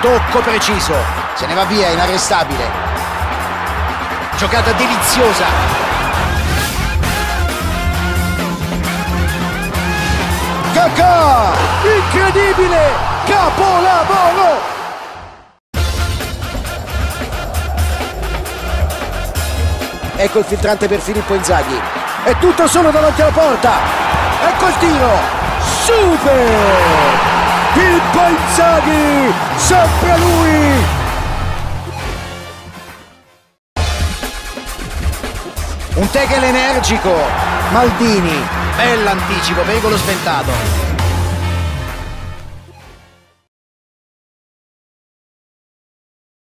tocco preciso, se ne va via, inarrestabile. Giocata deliziosa. Cacà! Incredibile! Capolavoro! Ecco il filtrante per Filippo Inzaghi. È tutto solo davanti alla porta. Ecco il tiro. Super! Filippo Inzaghi! Sempre lui! Un tackle energico. Maldini. Bell'anticipo, pericolo sventato.